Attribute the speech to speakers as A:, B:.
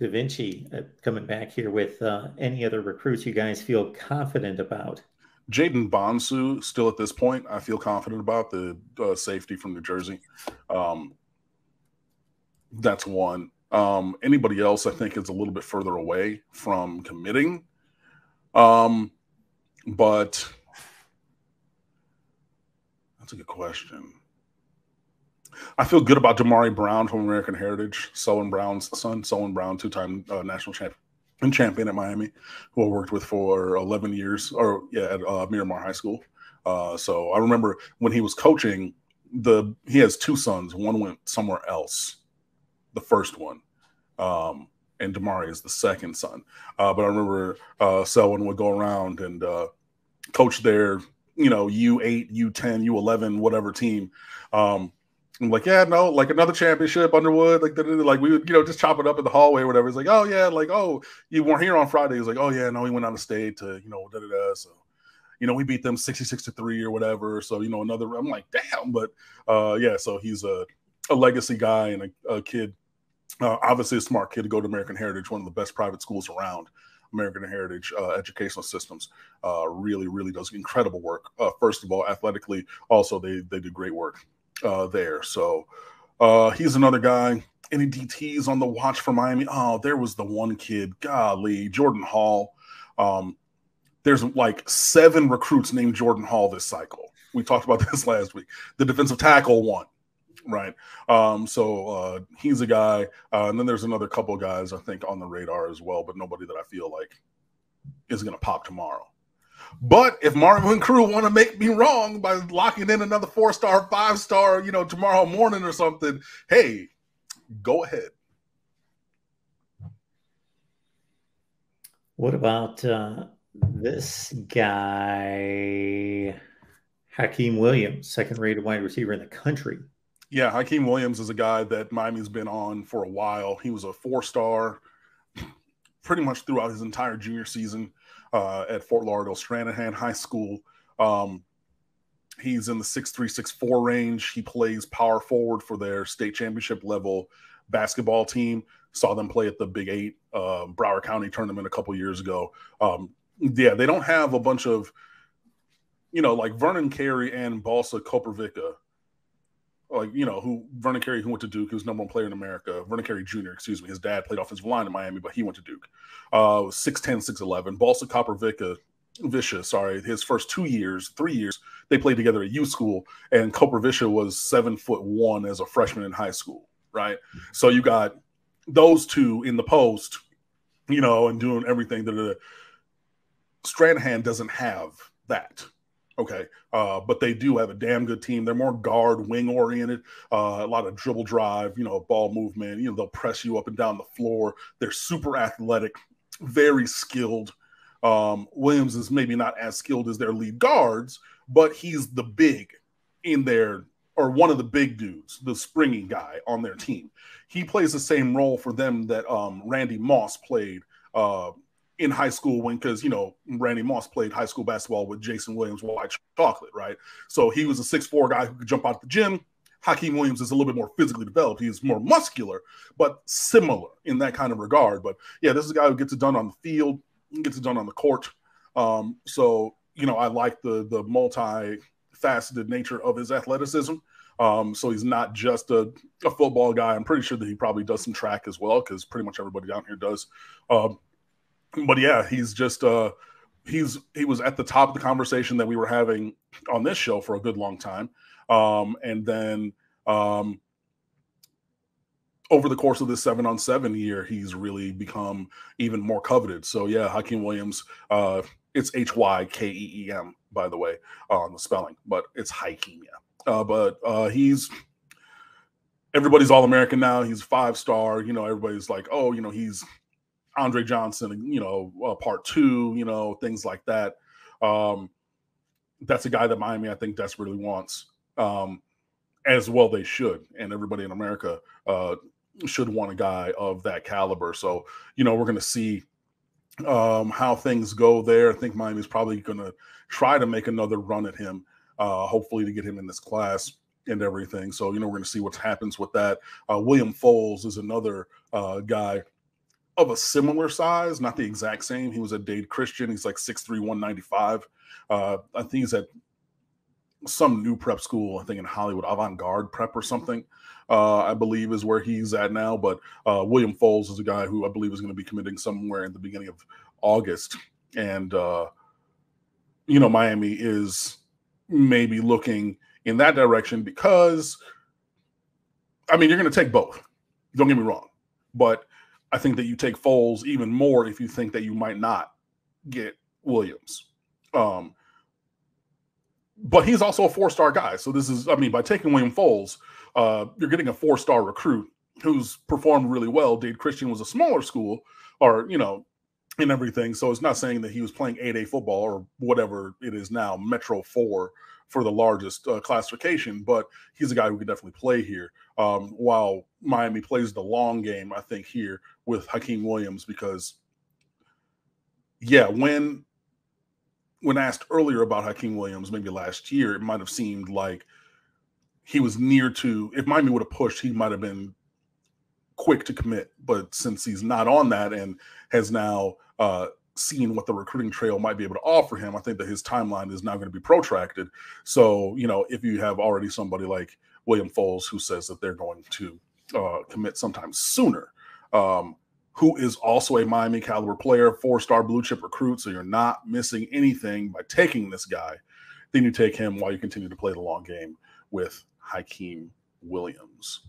A: Da Vinci uh, coming back here with uh, any other recruits you guys feel confident about?
B: Jayden Bonsu, still at this point, I feel confident about the uh, safety from New Jersey. Um, that's one. Um, anybody else, I think, is a little bit further away from committing. Um, but that's a good question. I feel good about Damari Brown from American Heritage, Selwyn Brown's son, Selwyn Brown, two-time uh, national champion and champion at Miami, who I worked with for 11 years, or yeah, at uh, Miramar High School. Uh, so I remember when he was coaching, the he has two sons. One went somewhere else, the first one, um, and Damari is the second son. Uh, but I remember uh, Selwyn would go around and uh, coach their, you know, U eight, U ten, U eleven, whatever team. Um, I'm like, yeah, no, like another championship, Underwood, like, like we would, you know, just chop it up in the hallway or whatever. It's like, oh yeah, like, oh, you weren't here on Friday. He's like, oh yeah, no, he went out of state to, you know, da da da. So, you know, we beat them 66 to three or whatever. So, you know, another, I'm like, damn, but uh, yeah, so he's a, a legacy guy and a, a kid, uh, obviously a smart kid to go to American Heritage, one of the best private schools around. American Heritage uh, educational systems uh, really, really does incredible work. Uh, first of all, athletically, also they they do great work uh, there. So uh, he's another guy. Any DTs on the watch for Miami? Oh, there was the one kid, golly, Jordan Hall. Um, there's like seven recruits named Jordan Hall this cycle. We talked about this last week. The defensive tackle one, right? Um, so uh, he's a guy, uh, and then there's another couple guys I think on the radar as well, but nobody that I feel like is going to pop tomorrow. But if Mario and crew want to make me wrong by locking in another four star, five star, you know, tomorrow morning or something, hey, go ahead.
A: What about uh, this guy, Hykeem Williams, second rated wide receiver in the country?
B: Yeah, Hykeem Williams is a guy that Miami's been on for a while. He was a four star pretty much throughout his entire junior season uh, at Fort Lauderdale Stranahan High School. Um, he's in the six three six four range. He plays power forward for their state championship level basketball team. Saw them play at the Big Eight uh, Broward County tournament a couple years ago. Um, yeah, they don't have a bunch of, you know, like Vernon Carey and Balsa Koprivica like you know who Vernon Carey who went to Duke, who's number one player in America. Vernon Carey Jr. Excuse me. His dad played offensive line in Miami, but he went to Duke. Uh, 6'10", 6'11". Balsa Koprivica, Visha, sorry, his first two years, three years, they played together at U school, and Koprivica was seven foot one as a freshman in high school. Right, so you got those two in the post, you know, and doing everything that Stranahan doesn't have that. Okay, uh, but they do have a damn good team. They're more guard wing oriented. Uh, a lot of dribble drive, you know, ball movement. You know, they'll press you up and down the floor. They're super athletic, very skilled. Um, Williams is maybe not as skilled as their lead guards, but he's the big in their or one of the big dudes, the springy guy on their team. He plays the same role for them that um, Randy Moss played uh, in high school when because you know Randy Moss played high school basketball with Jason Williams White Chocolate, right? So he was a six four guy who could jump out of the gym. Hykeem Williams is a little bit more physically developed. He's more muscular, but similar in that kind of regard. But yeah, this is a guy who gets it done on the field, gets it done on the court. Um, so you know, I like the the multi-faceted nature of his athleticism. Um, so he's not just a, a, football guy. I'm pretty sure that he probably does some track as well, because pretty much everybody down here does. Um, but yeah, he's just uh he's he was at the top of the conversation that we were having on this show for a good long time. Um and then um over the course of this seven on seven year, he's really become even more coveted. So yeah, Hykeem Williams, uh it's H Y K E E M, by the way, on the spelling, but it's Hykeem, yeah. Uh, but uh he's everybody's all American now. He's five star. You know, everybody's like, oh, you know, he's Andre Johnson, you know, uh, part two, you know, things like that. Um, that's a guy that Miami, I think, desperately wants. Um, as well, they should, and everybody in America uh, should want a guy of that caliber. So, you know, we're going to see um, how things go there. I think Miami's probably going to try to make another run at him, uh, hopefully to get him in this class and everything. So, you know, we're going to see what happens with that. Uh, William Foles is another uh, guy of a similar size, not the exact same. He was a Dade Christian. He's like 6'3, 195. Uh, I think he's at some new prep school, I think in Hollywood, Avant Garde Prep or something, uh, I believe is where he's at now. But uh, William Foles is a guy who I believe is going to be committing somewhere in the beginning of August. And, uh, you know, Miami is maybe looking in that direction because, I mean, you're going to take both. Don't get me wrong. But I think that you take Foles even more if you think that you might not get Williams. Um, but he's also a four star guy. So this is, I mean, by taking William Foles, uh, you're getting a four star recruit who's performed really well. Dade Christian was a smaller school, or you know, and everything. So it's not saying that he was playing 8A football or whatever it is now, Metro 4 for the largest uh, classification, but he's a guy who can definitely play here. Um, while Miami plays the long game, I think here with Hykeem Williams, because yeah, when when asked earlier about Hykeem Williams, maybe last year, it might have seemed like he was near to. If Miami would have pushed, he might have been quick to commit. But since he's not on that and has now uh, seen what the recruiting trail might be able to offer him, I think that his timeline is now going to be protracted. So, you know, if you have already somebody like William Foles who says that they're going to uh, commit sometime sooner, um, who is also a Miami caliber player, four star blue chip recruit. So you're not missing anything by taking this guy. Then you take him while you continue to play the long game with Hykeem Williams.